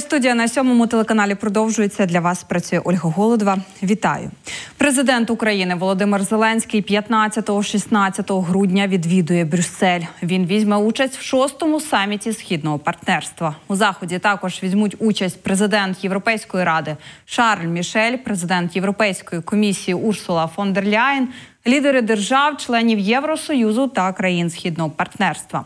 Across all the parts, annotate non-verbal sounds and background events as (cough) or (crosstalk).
Студія на сьомому телеканалі продовжується. Для вас працює Ольга Голодова. Вітаю. Президент України Володимир Зеленський 15-16 грудня відвідує Брюссель. Він візьме участь в шостому саміті східного партнерства. У заході також візьмуть участь президент Європейської ради Шарль Мішель, президент Європейської комісії Урсула фон дер Ляєн, лідери держав, членів Євросоюзу та країн східного партнерства.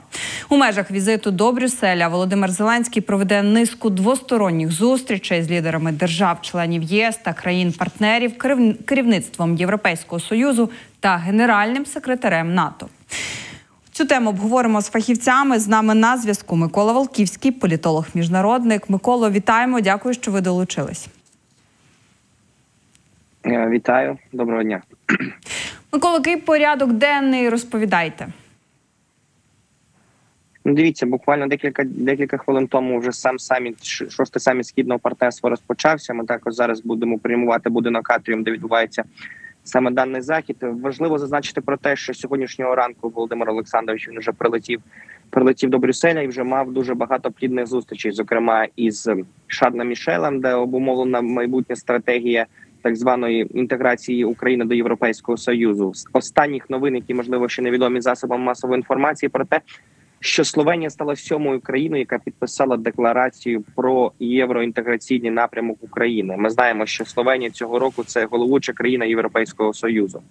У межах візиту до Брюсселя Володимир Зеленський проведе низку двосторонніх зустрічей з лідерами держав-членів ЄС та країн-партнерів, керівництвом Європейського союзу та генеральним секретарем НАТО. Цю тему обговоримо з фахівцями. З нами на зв'язку Микола Волківський, політолог, міжнародник. Миколо, вітаємо. Дякую, що ви долучились. Е, вітаю, доброго дня. Микола, який порядок денний розповідайте. Ну, дивіться, буквально декілька декілька хвилин тому вже сам саміт шостий саміт східного партнерства розпочався. Ми також зараз будемо приймувати будинок Атріум, де відбувається саме даний захід. Важливо зазначити про те, що сьогоднішнього ранку Володимир Олександрович він вже прилетів прилетів до Брюсселя і вже мав дуже багато плідних зустрічей, зокрема із Шарлем Мішелем, де обумовлена майбутня стратегія так званої інтеграції України до Європейського союзу. З останніх новин, які можливо ще невідомі засобам масової інформації, про те, що Словенія стала сьомою країною, яка підписала декларацію про євроінтеграційний напрямок України. Ми знаємо, що Словенія цього року це головуча країна Європейського союзу.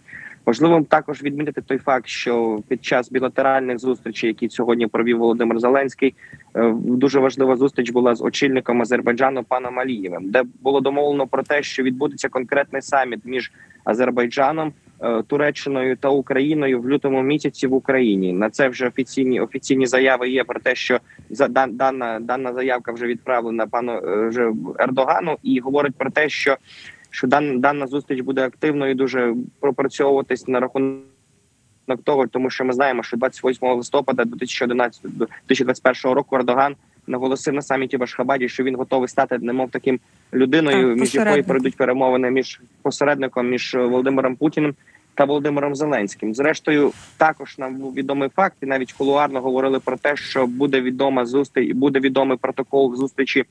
Важливо також відмітити той факт, що під час білатеральних зустрічей, які сьогодні провів Володимир Зеленський, е, дуже важлива зустріч була з очільником Азербайджану паном Алієвим, де було домовлено про те, що відбудеться конкретний саміт між Азербайджаном. Е, Туреччиною та Україною в лютому місяці в Україні на це вже офіційні офіційні заяви є про те, що за дана дана заявка вже відправлена пану е, вже Ердогану, і говорить про те, що що дана дана зустріч буде активною, дуже пропрацьовуватись на рахунок того, тому що ми знаємо, що 28 листопада 2011 2021 року Ердоган наголосив на саміті в Ашхабаді, що він готовий стати немов таким людиною, так, між якою пройдуть перемовини між посередником між Володимиром Путіним та Володимиром Зеленським. Зрештою, також нам був відомий факт, і навіть кулуарно говорили про те, що буде відома зустріч, буде відомий протокол зустрічі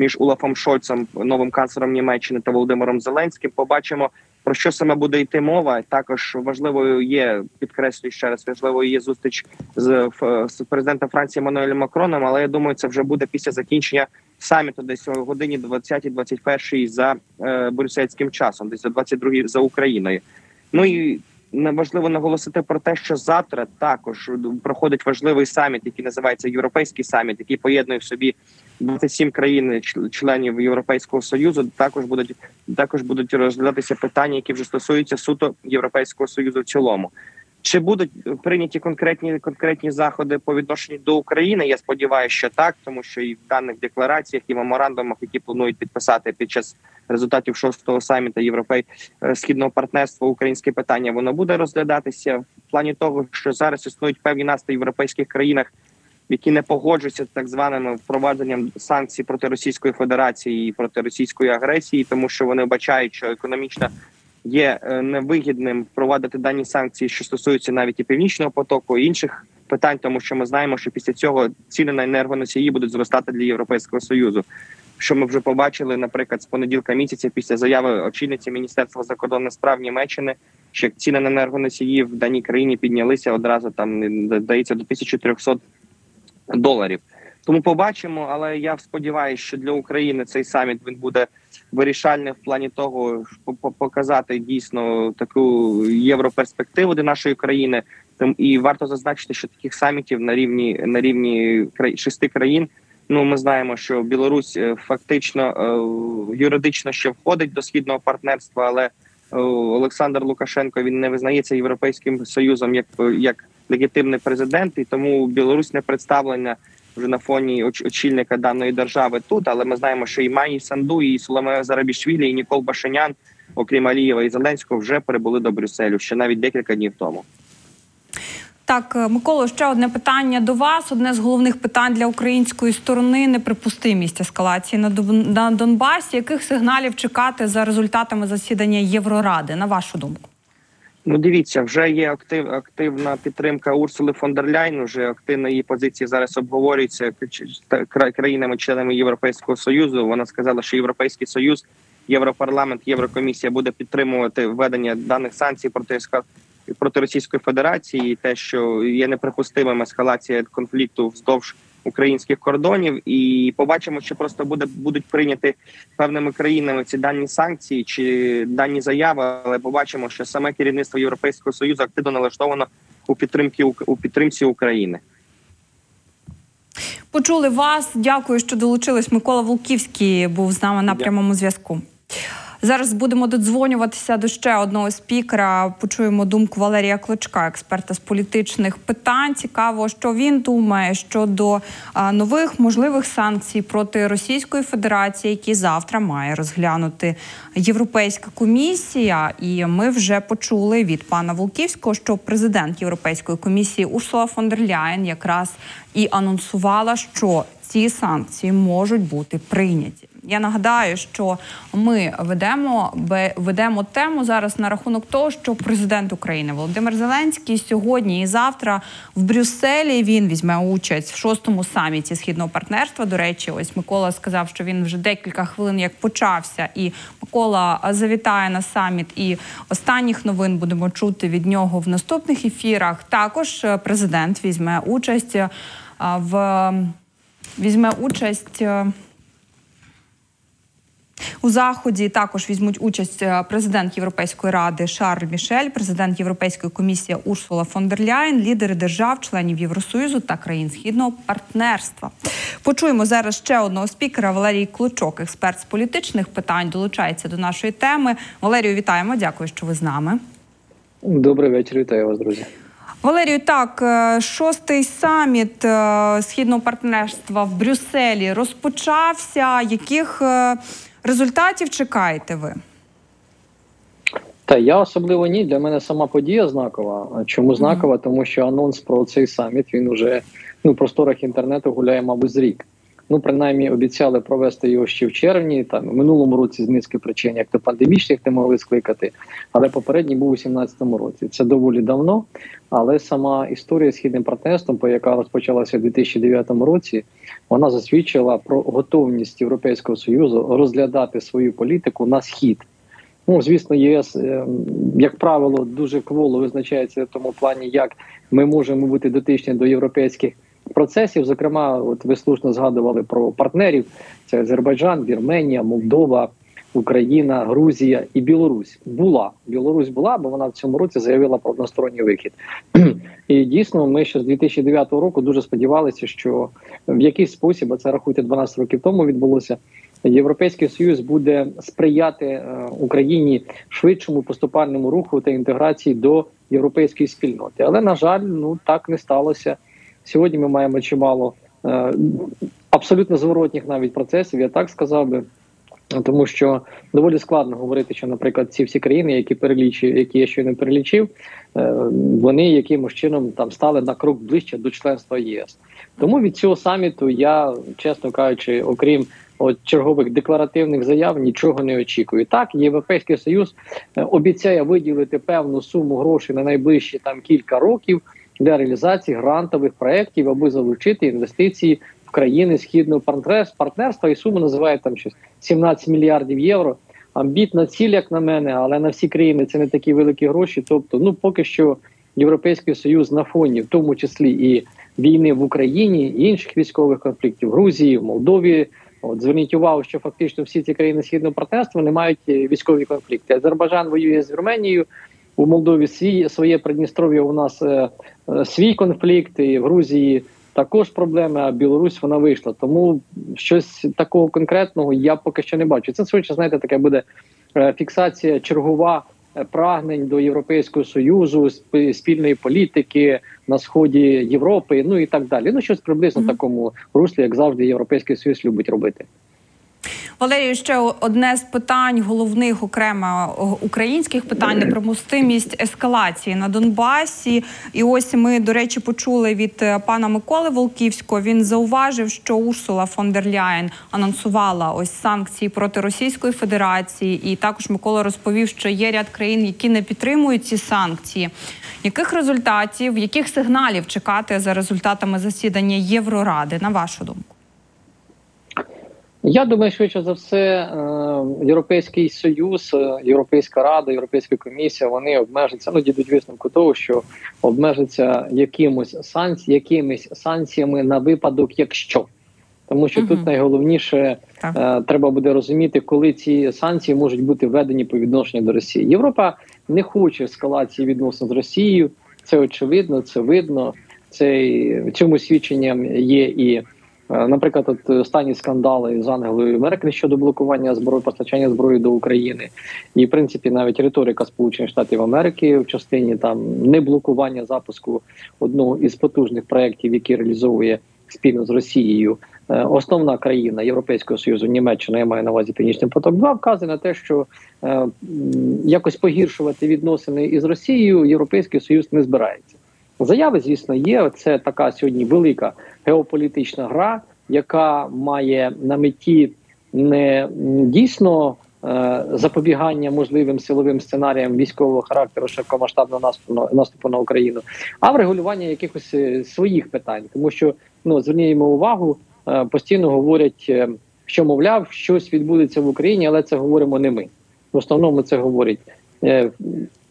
між Улафом Шольцем, новим канцлером Німеччини та Володимиром Зеленським. Побачимо про що саме буде йти мова. Також важливою є підкреслюю ще раз важливою є зустріч з, з президентом Франції Мануелем Макроном. Але я думаю, це вже буде після закінчення саміту, десь о годині 20-21 за е, брюссельським часом, десь за 22 за Україною. Ну і важливо наголосити про те, що завтра також проходить важливий саміт, який називається Європейський саміт, який поєднує в собі 27 країн, членів Європейського союзу. Також будуть також будуть розглядатися питання, які вже стосуються суто європейського союзу в цілому. Чи будуть прийняті конкретні конкретні заходи по відношенню до України? Я сподіваюся, що так, тому що і в даних деклараціях і меморандумах, які планують підписати під час результатів шостого саміту європей е, східного партнерства, українське питання воно буде розглядатися в плані того, що зараз існують певні настрої в європейських країнах, які не погоджуються з так званим впровадженням санкцій проти Російської Федерації і проти російської агресії, тому що вони бачають, що економічна є е, невигідним впровадити дані санкції, що стосуються навіть і північного потоку і інших питань, тому що ми знаємо, що після цього ціни на енергоносії будуть зростати для європейського союзу. Що ми вже побачили, наприклад, з понеділка місяця після заяви очільниці міністерства закордонних справ Німеччини, що ціни на енергоносії в даній країні піднялися одразу там здається до 1300 доларів. Тому побачимо, але я сподіваюся, що для України цей саміт він буде вирішальним в плані того, щоб показати дійсно таку європерспективу для нашої країни. І варто зазначити, що таких самітів на рівні на рівні шести країн. Ну, ми знаємо, що Білорусь е, фактично е, юридично ще входить до східного партнерства, але е, Олександр Лукашенко він не визнається європейським союзом як як легітимний президент, і тому Білорусь не представлена вже на фоні очільника даної держави тут. Але ми знаємо, що і Мані Санду, і Соломея Зарабішвілі, і Нікол Башинян, окрім Алієва і Зеленського, вже прибули до Брюсселю ще навіть декілька днів тому. Так, е, Миколо, ще одне питання до вас. Одне з головних питань для української сторони неприпустимість ескалації на Донбасі. Яких сигналів чекати за результатами засідання Євроради, на вашу думку? Ну, дивіться, вже є актив, активна підтримка Урсули фон дер Ляйн. Вже активно її позиції зараз обговорюються країнами-членами Європейського союзу. Вона сказала, що Європейський Союз, Європарламент, Єврокомісія буде підтримувати введення даних санкцій проти проти Російської Федерації, те, що є неприпустимим ескалація конфлікту вздовж українських кордонів, і побачимо, чи просто буде будуть прийняті певними країнами ці дані санкції чи дані заяви. Але побачимо, що саме керівництво Європейського союзу активно налаштовано у підтримки у підтримці України. Почули вас. Дякую, що долучились. Микола Волківський був з нами на прямому зв'язку. Зараз будемо додзвонюватися до ще одного спікера. Почуємо думку Валерія Клочка, експерта з політичних питань. Цікаво, що він думає щодо нових можливих санкцій проти Російської Федерації, які завтра має розглянути Європейська комісія. І ми вже почули від пана Волківського, що президент Європейської комісії Урсула фон дер Ляєн якраз і анонсувала, що ці санкції можуть бути прийняті. Я нагадаю, що ми ведемо ведемо тему зараз на рахунок того, що президент України Володимир Зеленський сьогодні і завтра в Брюсселі він візьме участь в шостому саміті східного партнерства. До речі, ось Микола сказав, що він вже декілька хвилин як почався, і Микола завітає на саміт. І останніх новин будемо чути від нього в наступних ефірах. Також президент візьме участь в візьме участь. У заході також візьмуть участь е, президент Європейської ради Шарль Мішель, президент Європейської комісії Урсула фон дер Ляйн, лідери держав, членів Євросоюзу та країн східного партнерства. Почуємо зараз ще одного спікера. Валерій Клочок, експерт з політичних питань, долучається до нашої теми. Валерію, вітаємо. Дякую, що ви з нами. Добрий вечір, вітаю вас, друзі. Валерію, так е, шостий саміт е, східного партнерства в Брюсселі розпочався. Яких результатів чекаєте ви? Та я особливо ні. Для мене сама подія знакова. Чому знакова? Тому що анонс про цей саміт він уже ну, в просторах інтернету гуляє, мабуть, з рік. Ну, принаймні, обіцяли провести його ще в червні. Там в минулому році з низки причин, як то пандемічних не могли скликати. Але попередній був у 2017 році. Це доволі давно. Але сама історія з східним партнерством, яка розпочалася в 2009 році, вона засвідчила про готовність Європейського союзу розглядати свою політику на схід. Ну, звісно, ЄС, ем, як правило, дуже кволо визначається в тому плані, як ми можемо бути дотичні до європейських процесів. Зокрема, от ви слушно згадували про партнерів: це Азербайджан, Вірменія, Молдова, Україна, Грузія і Білорусь. Була Білорусь була, бо вона в цьому році заявила про односторонній вихід. (clears throat) І дійсно, ми ще з 2009 року дуже сподівалися, що в якийсь спосіб, а це рахуйте 12 років тому відбулося. Європейський союз буде сприяти е, Україні швидшому поступальному руху та інтеграції до європейської спільноти. Але на жаль, ну так не сталося. Сьогодні ми маємо чимало е, абсолютно зворотніх навіть процесів. Я так сказав би. Тому що доволі складно говорити, що, наприклад, ці всі країни, які перелічив, які я щойно перелічив, е, вони якимось чином там стали на крок ближче до членства ЄС. Тому від цього саміту я, чесно кажучи, окрім от чергових декларативних заяв, нічого не очікую. Так, європейський союз е, обіцяє виділити певну суму грошей на найближчі там кілька років для реалізації грантових проєктів, аби залучити інвестиції в країни східного партнерства. І суму називає там щось 17 мільярдів євро. Амбітна ціль, як на мене, але на всі країни це не такі великі гроші. Тобто, ну поки що європейський союз на фоні, в тому числі і війни в Україні, і інших військових конфліктів в Грузії, в Молдові. От зверніть увагу, що фактично всі ці країни східного партнерства не мають військові конфлікти. Азербайджан воює з Вірменією, у Молдові свій своє Придністров'я. У нас е, е, свій конфлікт, і в Грузії також проблеми. А Білорусь вона вийшла. Тому щось такого конкретного я поки що не бачу. Це швидше, знаєте, таке буде е, фіксація чергова. Е, прагнень до Європейського союзу, спільної політики на сході Європи, ну і так далі. Ну щось приблизно -hmm. такому руслі, як завжди, європейський союз любить робити. Валерію, ще одне з питань головних окремо українських питань непримустимість ескалації на Донбасі. І ось ми, до речі, почули від е, пана Миколи Волківського. Він зауважив, що Урсула фон дер Ляєн анонсувала ось санкції проти Російської Федерації. І також Микола розповів, що є ряд країн, які не підтримують ці санкції. Яких результатів, яких сигналів чекати за результатами засідання Євроради, на вашу думку? Я думаю, швидше за все, е, Європейський Союз, е, Європейська Рада, Європейська комісія вони обмежаться, ну дідуть висновку того, що обмежаться якимось санкці, якимись санкціями на випадок, якщо тому, що uh тут найголовніше е, треба буде розуміти, коли ці санкції можуть бути введені по відношенню до Росії. Європа не хоче ескалації відносин з Росією. Це очевидно, це видно. Це цьому свідченням є і. Е, наприклад, от останні скандали з Ангелою Меркель щодо блокування зброї постачання зброї до України, і в принципі навіть риторика Сполучених Штатів Америки в частині там не блокування запуску одного із потужних проєктів, які реалізовує спільно з Росією. Е, основна країна Європейського союзу Німеччина я маю на увазі Північний поток. 2 вказує на те, що е, якось погіршувати відносини із Росією Європейський Союз не збирається. Заяви, звісно, є. Це така сьогодні велика геополітична гра, яка має на меті не дійсно е, запобігання можливим силовим сценаріям військового характеру широкомасштабного наступу наступу на Україну, а врегулювання якихось е, своїх питань, тому що ну звернімо увагу, е, постійно говорять, е, що мовляв, щось відбудеться в Україні, але це говоримо не ми. В основному це говорять. Е,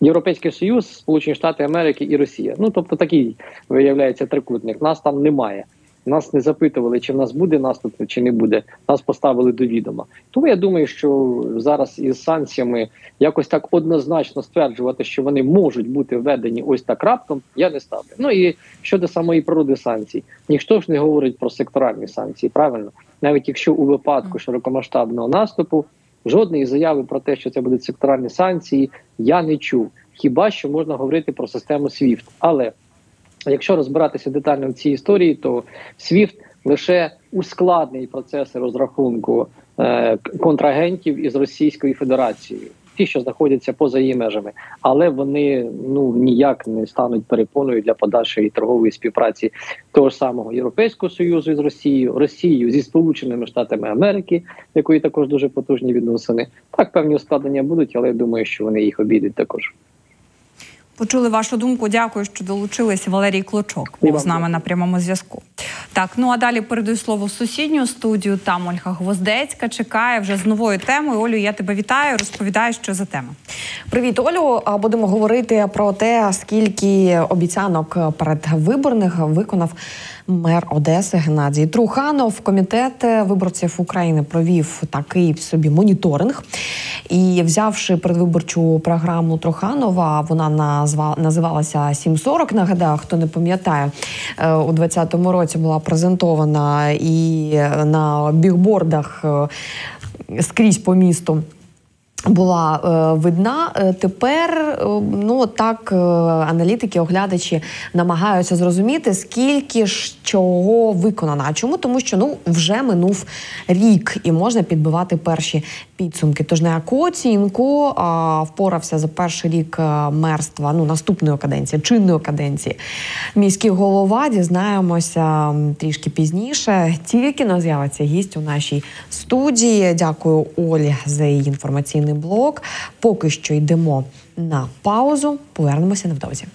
Європейський Союз, Сполучені Штати Америки і Росія. Ну тобто такий виявляється трикутник. Нас там немає. Нас не запитували, чи в нас буде наступ, чи не буде. Нас поставили до відома. Тому я думаю, що зараз із санкціями якось так однозначно стверджувати, що вони можуть бути введені ось так раптом, я не ставлю. Ну і щодо самої природи санкцій, ніхто ж не говорить про секторальні санкції. Правильно, навіть якщо у випадку широкомасштабного наступу жодної заяви про те, що це будуть секторальні санкції, я не чув. Хіба що можна говорити про систему SWIFT. Але якщо розбиратися детально в цій історії, то SWIFT лише ускладнить процеси розрахунку е, контрагентів із Російською Федерацією ті, що знаходяться поза її межами, але вони ну ніяк не стануть перепоною для подальшої торгової співпраці того ж самого Європейського союзу з Росією, Росією зі Сполученими Штатами Америки, якої також дуже потужні відносини. Так певні ускладнення будуть, але я думаю, що вони їх обійдуть також. Почули вашу думку. Дякую, що долучились. Валерій Клочок був з нами на прямому зв'язку. Так, ну а далі передаю слово в сусідню студію. Там Ольга Гвоздецька чекає вже з новою темою. Олю, я тебе вітаю. Розповідаю, що за тема. Привіт, Олю. Будемо говорити про те, скільки обіцянок передвиборних виконав мер Одеси Геннадій Труханов. Комітет виборців України провів такий собі моніторинг і, взявши передвиборчу програму Труханова, вона назва називалася 740, Нагадаю, хто не пам'ятає, е, у 2020 році була презентована і на бігбордах е, скрізь по місту. Була е, видна е, тепер. Е, ну так аналітики, оглядачі намагаються зрозуміти, скільки ж чого виконано. А чому? Тому що ну вже минув рік і можна підбивати перші підсумки. Тож на яку оцінку впорався за перший рік мерства, ну наступної каденції, чинної каденції. Міський голова дізнаємося трішки пізніше. Тільки не з'явиться гість у нашій студії. Дякую Олі за її інформаційний блок. Поки що йдемо на паузу. Повернемося невдовзі.